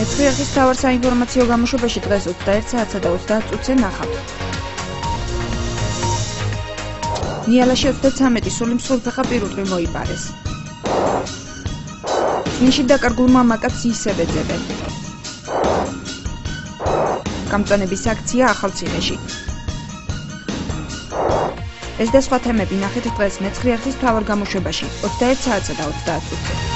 მეცხრეახის თავარ საინფორმაციო გამოშვებაში დღეს 21 საათსა და 30 წუთზე ნახავთ. ნიალაში 33 სული მსხვილფეხა პირუტყვი მოიპარეს. ნიში დაკარგულმა მაკაც ისევ ეძებენ. გამწონების აქცია ახალციხეში. ეს და სხვა თემები ნახეთ დღეს მეცხრეახის თავარ გამოშვებაში 21 საათსა და 30 წუთზე.